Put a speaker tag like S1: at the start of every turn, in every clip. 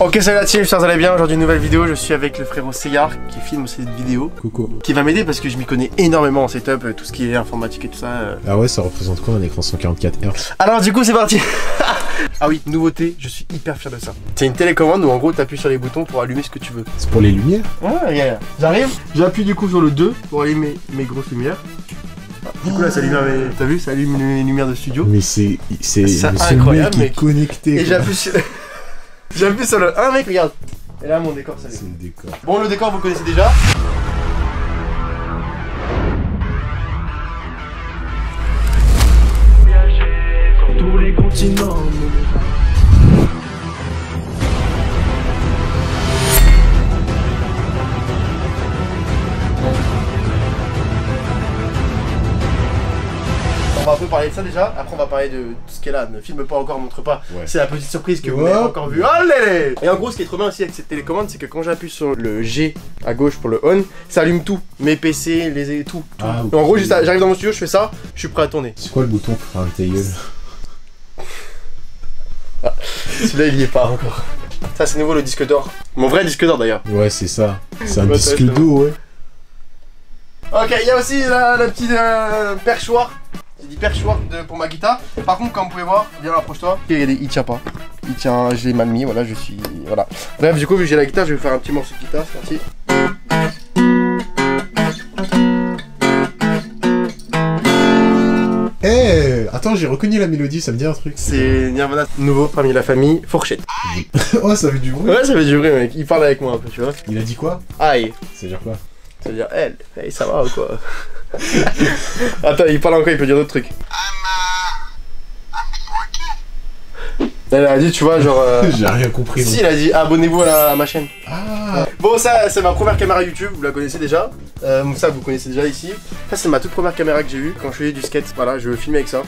S1: Ok salut la team, j'espère que vous allez bien, aujourd'hui une nouvelle vidéo, je suis avec le frérot Seyar qui filme cette vidéo,
S2: Coucou.
S1: qui va m'aider parce que je m'y connais énormément en setup, euh, tout ce qui est informatique et tout ça. euh.
S2: Ah ouais, ça représente quoi un écran 144 Hz?
S1: Alors du coup c'est parti Ah oui, nouveauté, je suis hyper fier de ça. C'est une télécommande où en gros t'appuies sur les boutons pour allumer ce que tu veux.
S2: C'est pour les lumières?
S1: Ouais, j'arrive, j'appuie du coup sur le 2 pour allumer mes grosses lumières. Du coup là ça allume mes... T'as vu, ça allume les lumières de studio.
S2: Mais c'est. C'est.
S1: Incroyable,
S2: mec est connecté.
S1: Et j'appuie sur... j'appuie sur le 1 mec, regarde. Et là mon décor s'allume.
S2: C'est le décor.
S1: Bon, le décor, vous connaissez déjà. Va un peu parler de ça déjà. Après, on va parler de ce qu'elle a. Ne filme pas encore, montre pas.
S2: Ouais.
S1: C'est la petite surprise que vous n'avez pas encore vue. Allez Et en gros, ce qui est trop bien aussi avec cette télécommande, c'est que quand j'appuie sur le G à gauche pour le on, ça allume tout. Mes PC, les tout. tout.
S2: Ah,
S1: en gros, j'arrive dans mon studio, je fais ça, je suis prêt à tourner.
S2: C'est quoi le bouton pour faire un gueule
S1: Celui-là, il y est pas encore. Ça, c'est nouveau le disque d'or. Mon vrai disque d'or d'ailleurs.
S2: Ouais, c'est ça. C'est un disque d'eau, ouais.
S1: Ok, il y a aussi la, la petite euh, perchoir. J'ai dit perchoir de- pour ma guitare. Par contre, comme vous pouvez voir, viens rapproche-toi. Il, tient pas. Il tient, je l'ai mal mis, voilà, je suis. Voilà. Bref, du coup, vu que j'ai la guitare, je vais vous faire un petit morceau de guitare, c'est parti.
S2: Eh Attends, j'ai reconnu la mélodie, ça me dit un truc.
S1: C'est Nirvana nouveau parmi la famille Fourchette.
S2: oh, ça fait du bruit.
S1: Ouais, ça fait du bruit, mec. Il parle avec moi un peu, tu vois.
S2: Il a dit quoi?
S1: Aïe.
S2: C'est-à-dire quoi?
S1: Ça veut dire, elle, hey, ça va ou quoi? Attends, il parle encore, il peut dire d'autres trucs. Elle a dit, tu vois, genre. euh,
S2: J'ai rien compris.
S1: Si, il a dit abonnez-vous à, la- à ma chaîne.
S2: Ah
S1: Bon, ça, c'est ma première caméra YouTube, vous la connaissez déjà. Euh, ça, vous connaissez déjà ici. Ça, c'est ma toute première caméra que j'ai eue quand je faisais du skate. Voilà, je filmais avec ça.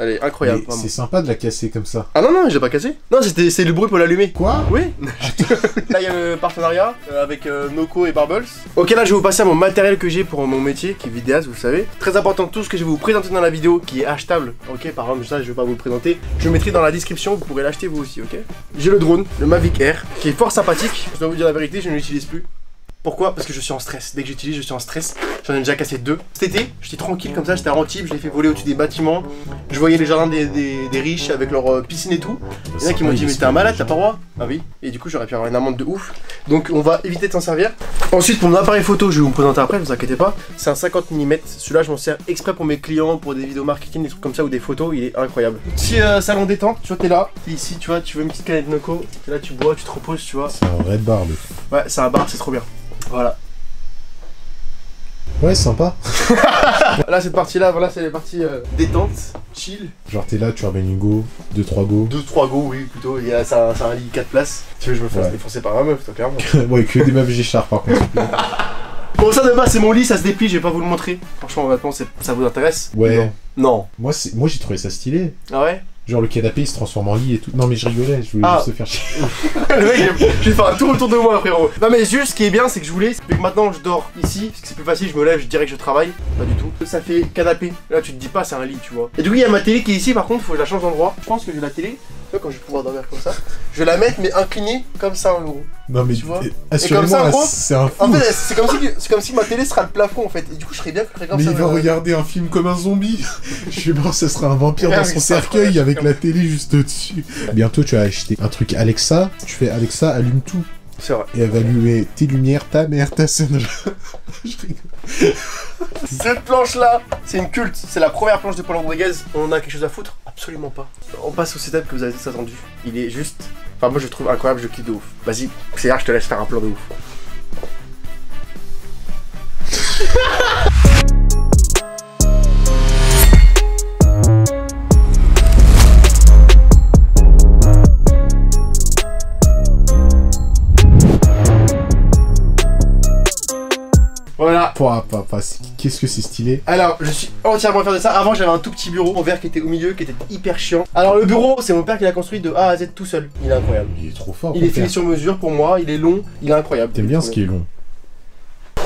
S1: Elle est incroyable.
S2: Mais. C'est sympa de la casser comme ça.
S1: Ah non, non, j'ai pas cassé. Non, c'était c'est le bruit pour l'allumer.
S2: Quoi?
S1: Oui Là, il y a le partenariat euh, avec euh, Noco et Barbles. Ok, là, je vais vous passer à mon matériel que j'ai pour mon métier, qui est vidéaste, vous le savez. Très important, tout ce que je vais vous présenter dans la vidéo, qui est achetable. Ok, par exemple, ça, je vais pas vous le présenter. Je le mettrai dans la description, vous pourrez l'acheter vous aussi, ok? J'ai le drone, le Mavic Air, qui est fort sympathique. Je dois vous dire la vérité, je ne l'utilise plus. Pourquoi Parce que je suis en stress. Dès que j'utilise, je suis en stress. J'en ai déjà cassé deux. Cet été, j'étais tranquille comme ça, j'étais à Antibes, je l'ai fait voler au-dessus des bâtiments. Je voyais les jardins des, des- des riches avec leur euh, piscine et tout. Il y en a qui m'ont dit mais t'es un malade, t'as pas droit Ah oui. Et du coup j'aurais pu avoir une amende de ouf. Donc on va éviter de s'en servir. Ensuite pour mon appareil photo, je vais vous me présenter après, vous inquiétez pas. C'est un 50 mm. Celui-là je m'en sers exprès pour mes clients, pour des vidéos marketing, des trucs comme ça ou des photos, il est incroyable. Petit euh, salon détente, tu vois t'es là, t'es ici, tu vois, tu veux une petite canette Noco, t'es là, tu bois, tu te reposes, tu vois.
S2: C'est un vrai bar, le.
S1: Ouais, c'est un bar, c'est trop bien. Voilà.
S2: Ouais, sympa.
S1: Là cette partie là, voilà, c'est la partie euh, détente, chill.
S2: Genre, t'es là, tu ramènes une go, 2-3 go.
S1: 2-3 go, oui, plutôt. Il y a, c'est un, lit 4 places. Tu veux que je me fasse
S2: Ouais.
S1: défoncer par un meuf, toi, clairement.
S2: ouais, que des meufs Géchard par contre.
S1: Bon, ça de base, c'est mon lit, ça se déplie, je vais pas vous le montrer. Franchement, c'est- ça vous intéresse?
S2: Ouais.
S1: Non.
S2: Moi, c'est- moi j'ai trouvé ça stylé.
S1: Ah ouais?
S2: Genre, le canapé il se transforme en lit et tout. Non, mais je rigolais, je voulais
S1: Ah.
S2: juste te faire chier.
S1: Le mec, vais faire un tour autour de moi, frérot. Non, mais juste, ce qui est bien, c'est que je voulais, vu que maintenant je dors ici, parce que c'est plus facile, je me lève, je dirais que je travaille. Pas du tout. Ça fait canapé. Là, tu te dis pas, c'est un lit, tu vois. Et du coup, il y a ma télé qui est ici, par contre, faut que je la change d'endroit. Je pense que j'ai la télé. Quand je vais pouvoir dormir comme ça, je vais la mettre, mais inclinée, comme ça, en gros.
S2: Non, mais
S1: Tu vois Et comme ça, en
S2: assurément,
S1: gros,
S2: c'est un fou.
S1: En fait, c'est comme, si, comme si ma télé sera le plafond, en fait. Et du coup, je serais bien que comme
S2: mais
S1: ça.
S2: il va
S1: euh,
S2: regarder un film comme un zombie. je suis mort, ça sera un vampire
S1: Ah
S2: dans son cercueil avec la télé juste au-dessus. Bientôt, tu vas acheter un truc Alexa. Tu fais Alexa, allume tout.
S1: C'est vrai.
S2: Et allumer tes lumières, ta mère, ta sonnerie. je rigole.
S1: Cette planche-là, c'est une culte. C'est la première planche de Paul Rodriguez. On a quelque chose à foutre? Absolument pas. On passe au setup que vous avez tous attendu. Il est juste. Enfin, moi je le trouve incroyable, je kiffe de ouf. Vas-y, c'est là, je te laisse faire un plan de ouf. Voilà.
S2: Qu'est-ce que c'est stylé.
S1: Alors, je suis entièrement fier de ça. Avant, j'avais un tout petit bureau en verre qui était au milieu, qui était hyper chiant. Alors, le bureau, c'est mon père qui l'a construit de A à Z tout seul. Il est incroyable.
S2: Il est trop fort.
S1: Il est fini
S2: père.
S1: sur mesure pour moi, il est long, il est incroyable.
S2: T'aimes bien ce qui est long.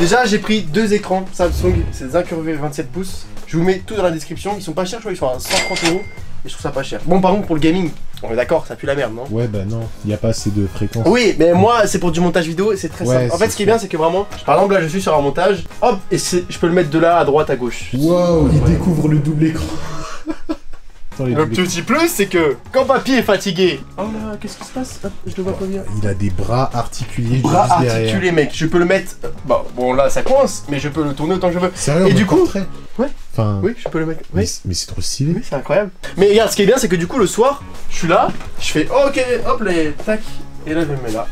S1: Déjà, j'ai pris deux écrans Samsung, c'est des incurvés 27 pouces. Je vous mets tout dans la description. Ils sont pas chers, je crois, ils sont à 130 euros. Et je trouve ça pas cher. Bon, par contre, pour le gaming, On est d'accord, ça pue la merde, non
S2: Ouais, bah non, il y a pas assez de fréquences.
S1: Oui, mais moi, c'est pour du montage vidéo et c'est très
S2: Ouais,
S1: simple. En fait, ce qui est bien, c'est que vraiment, par exemple, là, je suis sur un montage, hop, et c'est- je peux le mettre de là à droite, à gauche.
S2: Waouh, il
S1: Ouais.
S2: découvre le double écran.
S1: Le petit plus, c'est que quand papy est fatigué. Oh là, qu'est-ce qui se passe Hop, Je le vois pas bien.
S2: Il a des bras articulés
S1: Bras
S2: juste derrière.
S1: articulés, mec. Je peux le mettre. Bon, bon, là, ça coince, mais je peux le tourner autant que je veux.
S2: Sérieux,
S1: Et du coup-
S2: portrait
S1: Ouais.
S2: Enfin,
S1: Oui, je peux le mettre.
S2: mais,
S1: Oui.
S2: c'est- mais c'est trop stylé.
S1: Oui, c'est incroyable. Mais regarde, ce qui est bien, c'est que du coup, le soir, je suis là, je fais ok, hop, les tac, et là, je me mets là,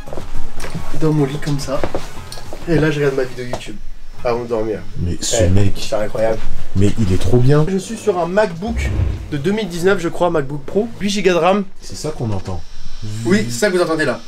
S1: dans mon lit comme ça, et là, je regarde ma vidéo YouTube avant de dormir.
S2: Mais ce
S1: Eh,
S2: mec,
S1: C'est incroyable.
S2: mais il est trop bien.
S1: Je suis sur un MacBook de 2019, je crois, MacBook Pro, 8 Go de RAM.
S2: C'est ça qu'on entend.
S1: Oui, c'est ça que vous entendez là.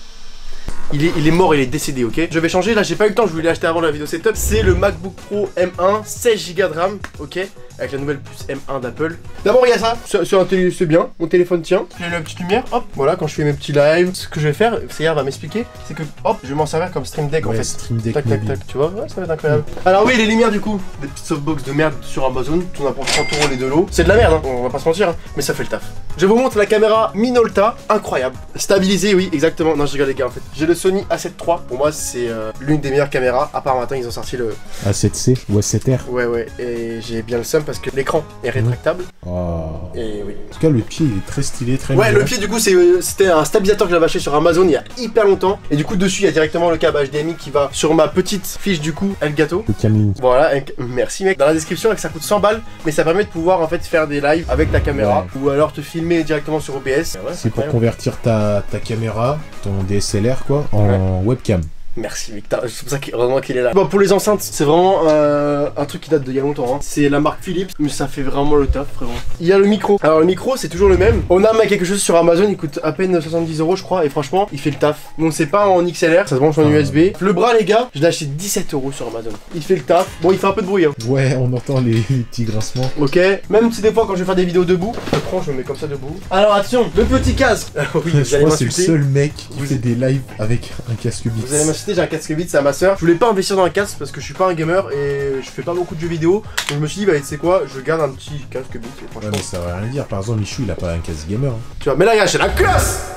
S1: Il est, il est mort, il est décédé, ok Je vais changer, là j'ai pas eu le temps, je voulais l'acheter avant la vidéo setup. C'est le MacBook Pro M1, 16 Go de RAM, ok Avec la nouvelle puce M1 d'Apple. D'abord il y a ça, sur, sur un télé, c'est bien, mon téléphone tient. J'ai la petite lumière, hop, voilà, quand je fais mes petits lives, ce que je vais faire, Seyar va m'expliquer, c'est que hop, je vais m'en servir comme Stream Deck en
S2: Ouais,
S1: fait.
S2: Stream Deck
S1: Tac tac tac, tu vois, ouais, ça va être incroyable. Alors oui, les lumières du coup, des petites softbox de merde sur Amazon, tout n'importe 30 euros les deux lots. C'est de la merde, hein, on va pas se mentir, hein, mais ça fait le taf. Je vous montre la caméra Minolta, incroyable. Stabilisée, oui, exactement. Non, je rigole les gars, en fait. J'ai le Sony A7 III, pour moi c'est euh, l'une des meilleures caméras, à part maintenant ils ont sorti le...
S2: A7C ou A7R.
S1: Ouais ouais, et j'ai bien le seum parce que l'écran est rétractable,
S2: Oh.
S1: et oui.
S2: En tout cas, le pied il est très stylé, très
S1: Ouais, le pied du coup euh, c'était un stabilisateur que j'avais acheté sur Amazon il y a hyper longtemps, et du coup dessus il y a directement le câble HDMI qui va sur ma petite fiche du coup Elgato.
S2: Le Camlink.
S1: Voilà, merci mec. Dans la description, ça coûte 100 balles, mais ça permet de pouvoir en fait faire des lives avec ta caméra ou alors te filmer directement sur OBS. Ouais,
S2: C'est pour convertir ta, ta caméra, ton DSLR quoi, en webcam.
S1: Merci t'as- c'est pour ça qu'il heureusement qu'il est là. Bon, pour les enceintes, c'est vraiment euh, un truc qui date d'il y a longtemps. hein. C'est la marque Philips, mais ça fait vraiment le taf, vraiment. Il y a le micro. Alors le micro, c'est toujours le même. On a mais quelque chose sur Amazon, il coûte à peine 70 euros, je crois, et franchement, il fait le taf. Donc c'est pas en XLR, ça se branche en
S2: Ah.
S1: USB. Le bras, les gars, je l'ai acheté 17 euros sur Amazon. Il fait le taf. Bon, il fait un peu de bruit, hein.
S2: Ouais, on entend les, les petits grincements.
S1: Ok, même si des fois quand je vais faire des vidéos debout, je prends, je me mets comme ça debout. Alors attention, le petit casque. oui,
S2: Je crois que c'est le seul mec qui
S1: Vous-
S2: fait des lives avec un casque Beats.
S1: Vous allez j'ai un casque Beats, c'est à ma soeur. Je voulais pas investir dans un casque parce que je suis pas un gamer et je fais pas beaucoup de jeux vidéo. Donc je me suis dit, bah tu sais quoi, je garde un petit casque et
S2: Ouais,
S1: franchement,
S2: mais ça va rien dire. Par exemple, Michou il a pas un casque gamer. hein.
S1: tu vois. Mais là, regarde, j'ai la classe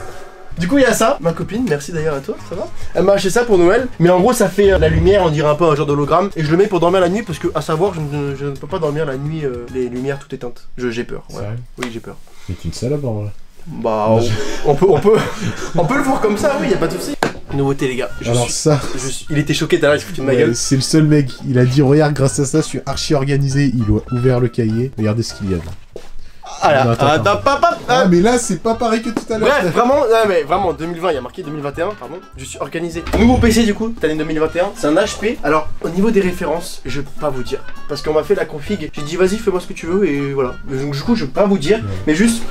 S1: du coup, il y a ça, ma copine, merci d'ailleurs à toi, ça va? Elle m'a acheté ça pour Noël, mais en gros, ça fait euh, la lumière, on dirait un peu un genre d'hologramme, et je le mets pour dormir la nuit parce que, à savoir, je ne, je ne peux pas dormir la nuit, euh, les lumières toutes éteintes. Je- J'ai peur, ouais. Oui, j'ai peur.
S2: Mais t'es une salope en vrai.
S1: Bah, on, on peut, on peut, on peut le voir comme ça, oui, y a pas de souci. Nouveauté, les gars. Je
S2: Alors
S1: suis,
S2: ça,
S1: je suis- il était choqué tout à l'heure, il se foutait de ma
S2: ouais,
S1: gueule.
S2: c'est le seul mec. Il a dit regarde, grâce à ça, je suis archi organisé. Il a ouvert le cahier. Regardez ce qu'il y a.
S1: Ah là,
S2: Non, attends, attends. Ah, mais là, c'est pas pareil que tout à l'heure.
S1: Bref, vraiment, non, mais vraiment, 2020, il y a marqué 2021, pardon. Je suis organisé. Nouveau PC du coup, année 2021, c'est un HP. Alors, au niveau des références, je peux pas vous dire. Parce qu'on m'a fait la config, j'ai dit vas-y, fais-moi ce que tu veux, et voilà. Donc, du coup, je peux pas vous dire,
S2: Ouais.
S1: mais juste.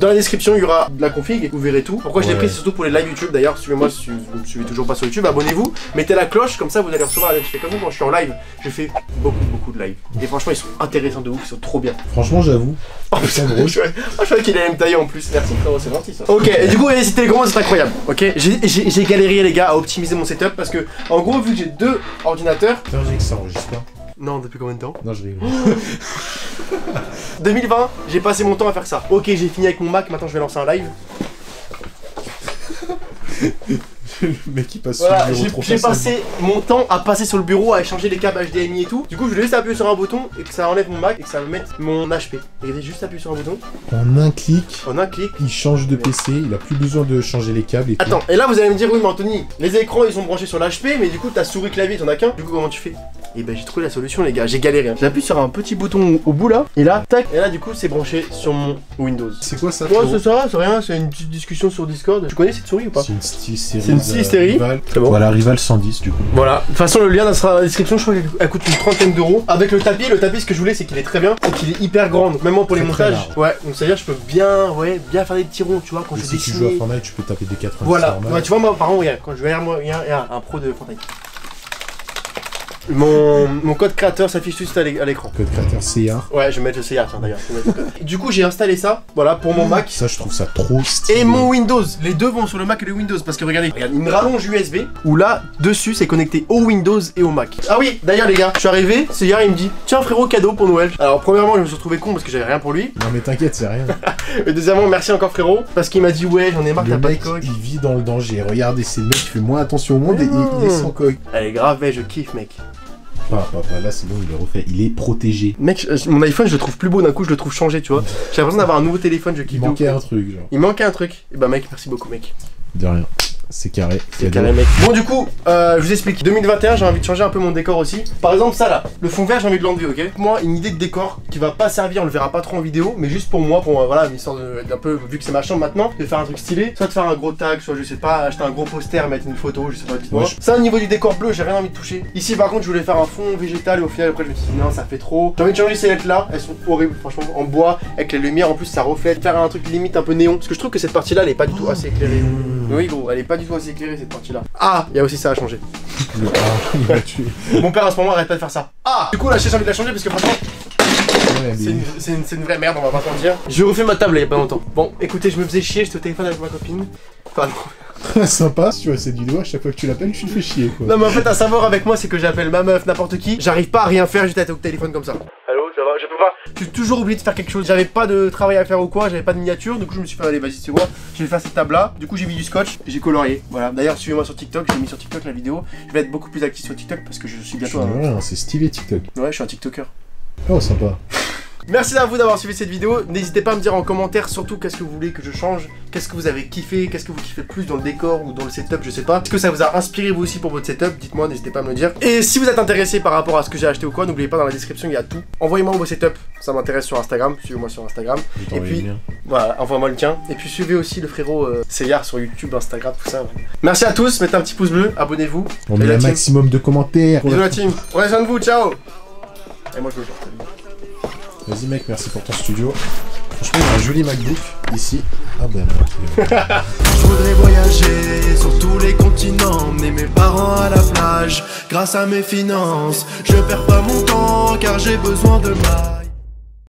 S1: Dans la description, il y aura de la config, vous verrez tout. Pourquoi je l'ai pris, c'est surtout pour les live YouTube. D'ailleurs, suivez-moi si vous me suivez toujours pas sur YouTube, abonnez-vous, mettez la cloche, comme ça vous allez recevoir la notification quand je suis en live. Je fais beaucoup, beaucoup de live. Et franchement, ils sont intéressants de ouf, ils sont trop bien.
S2: Franchement, j'avoue.
S1: Oh
S2: putain, gros.
S1: je croyais oh, je qu'il allait me tailler en plus. Merci frérot, c'est gentil ça. Ok, et du coup, les télécommandes c'est incroyable. Ok, j'ai- galéré les gars à optimiser mon setup parce que, en gros, vu que j'ai deux ordinateurs.
S2: Putain, j'ai que ça enregistre pas.
S1: Non, depuis combien de temps?
S2: Non, je rigole.
S1: 2020, j'ai passé mon temps à faire ça. Ok, j'ai fini avec mon Mac, maintenant je vais lancer un live.
S2: le mec, il passe
S1: Voilà,
S2: sur le
S1: j'ai
S2: bureau
S1: j'ai passé mon temps à passer sur le bureau, à échanger les câbles HDMI et tout. Du coup, je vais juste appuyer sur un bouton et que ça enlève mon Mac et que ça va mettre mon HP. Regardez, juste appuyer sur un bouton,
S2: En un clic,
S1: en un clic.
S2: il change de PC. Il a plus besoin de changer les câbles et tout.
S1: Attends, et là vous allez me dire, oui, mais Anthony, les écrans ils sont branchés sur l'HP, mais du coup ta souris clavier t'en as qu'un. Du coup, comment tu fais? Et ben j'ai trouvé la solution, les gars, j'ai galéré. hein. J'appuie sur un petit bouton au bout là, et là, tac, et là du coup c'est branché sur mon Windows.
S2: C'est quoi ça
S1: Ouais, c'est ça, c'est rien, c'est une petite discussion sur Discord. Tu connais cette souris ou pas
S2: C'est une style série.
S1: C'est une style série.
S2: Rival.
S1: C'est bon.
S2: Voilà, Rival 110 du coup.
S1: Voilà, de toute façon le lien sera dans la description, je crois qu'elle coûte une trentaine d'euros. Avec le tapis, le tapis ce que je voulais c'est qu'il est très bien, c'est qu'il est hyper grand, donc même moi pour les montages, ouais, donc c'est à dire je peux bien, ouais, bien faire des petits ronds, tu vois, quand
S2: Et
S1: je
S2: si tu
S1: dessine.
S2: joues à Fortnite, tu peux taper des 90
S1: Voilà, ouais, tu vois, moi, par exemple, regarde, quand je vais derrière moi, il y a un pro de Fortnite. Mon, mon code créateur s'affiche juste à l'é- à l'écran.
S2: Code créateur CR.
S1: Ouais, je vais mettre le CA, tiens d'ailleurs. Du coup, j'ai installé ça, voilà, pour mon Mac.
S2: Ça, je trouve ça trop stylé.
S1: Et mon Windows, les deux vont sur le Mac et le Windows parce que regardez, regarde, une rallonge USB où là, dessus, c'est connecté au Windows et au Mac. Ah oui, d'ailleurs les gars, je suis arrivé, hier, il me dit Tiens frérot, cadeau pour Noël. Alors, premièrement, je me suis retrouvé con parce que j'avais rien pour lui.
S2: Non, mais t'inquiète, c'est rien.
S1: Et deuxièmement, merci encore frérot parce qu'il m'a dit Ouais, j'en ai marre, t'as pas de coque.
S2: il vit dans le danger. Regardez, c'est le mec qui fait moins attention au monde et il, est sans coque.
S1: Allez, grave, ouais, je kiffe, mec.
S2: Pas, pas, pas, là, c'est bon, il est refait. Il est protégé.
S1: Mec, je- mon iPhone, je le trouve plus beau d'un coup, je le trouve changé, tu vois. J'ai l'impression d'avoir un nouveau téléphone, je kiffe.
S2: Il
S1: de
S2: manquait un truc, genre.
S1: Il manquait un truc. Et bah, mec, merci beaucoup, mec.
S2: De rien. C'est carré.
S1: C'est carré, mec. Bon, du coup, euh, je vous explique. 2021, j'ai envie de changer un peu mon décor aussi. Par exemple, ça là, le fond vert, j'ai envie de l'enlever, ok? Moi, une idée de décor qui va pas servir, on le verra pas trop en vidéo, mais juste pour moi, pour euh, voilà, une histoire de- d'un peu, vu que c'est ma chambre maintenant, de faire un truc stylé, soit de faire un gros tag, soit je sais pas, acheter un gros poster, mettre une photo, je sais pas, dites-moi.
S2: Je-
S1: Ça, au niveau du décor bleu, j'ai rien envie de toucher. Ici, par contre, je voulais faire un fond végétal et au final, après, je me suis dit non, ça fait trop. J'ai envie de changer ces lettres là, elles sont horribles, franchement, en bois, avec les lumières, en plus, ça reflète. Faire un truc limite un peu néon, parce que je trouve que cette partie là, elle est pas du tout assez éclairée. Oui, gros, elle est pas du tout assez éclairée cette partie-là. Ah, il y a aussi ça à changer.
S2: Le- ah, il m'a tué.
S1: Mon père à ce moment arrête pas de faire ça. Ah Du coup, là, j'ai envie de la changer parce que franchement,
S2: Ouais,
S1: c'est une, c'est une- c'est une vraie merde, on va pas s'en dire. J'ai refait ma table il y a pas longtemps. Bon, écoutez, je me faisais chier, j'étais au téléphone avec ma copine. Enfin, non.
S2: Sympa, si tu vois cette vidéo, à chaque fois que tu l'appelles, tu le fais chier, quoi.
S1: Non, mais en fait, à savoir avec moi, c'est que j'appelle ma meuf, n'importe qui. J'arrive pas à rien faire, juste à être au téléphone comme ça. Je peux pas. J'ai toujours oublié de faire quelque chose. J'avais pas de travail à faire ou quoi, j'avais pas de miniature. Du coup, je me suis fait, allez, vas-y, c'est quoi Je vais faire cette table là. Du coup, j'ai mis du scotch et j'ai colorié. Voilà. D'ailleurs, suivez-moi sur TikTok, j'ai mis sur TikTok la vidéo. Je vais être beaucoup plus actif sur TikTok parce que je suis bientôt un.
S2: c'est stylé TikTok.
S1: Ouais, je suis un TikToker.
S2: Oh, sympa.
S1: Merci à vous d'avoir suivi cette vidéo. N'hésitez pas à me dire en commentaire surtout qu'est-ce que vous voulez que je change, qu'est-ce que vous avez kiffé, qu'est-ce que vous kiffez plus dans le décor ou dans le setup, je sais pas. Est-ce que ça vous a inspiré vous aussi pour votre setup? Dites-moi, n'hésitez pas à me le dire. Et si vous êtes intéressé par rapport à ce que j'ai acheté ou quoi, n'oubliez pas dans la description il y a tout. Envoyez-moi vos setups, ça m'intéresse sur Instagram, suivez-moi sur Instagram.
S2: T'envoyer
S1: puis-
S2: le lien.
S1: Voilà, envoie-moi le tien. Et puis suivez aussi le frérot euh, sur YouTube, Instagram, tout ça. ouais. Merci à tous, mettez un petit pouce bleu, abonnez-vous.
S2: On
S1: Et
S2: met un maximum de commentaires.
S1: Bisous la team, prenez soin de vous, ciao Et moi je me.
S2: Vas-y, mec, merci pour ton studio. Franchement, il y a un joli MacBook ici. Ah, ben.
S3: Je voudrais voyager sur tous les continents, emmener mes parents à la plage. Grâce à mes finances, je perds pas mon temps car j'ai besoin de ma.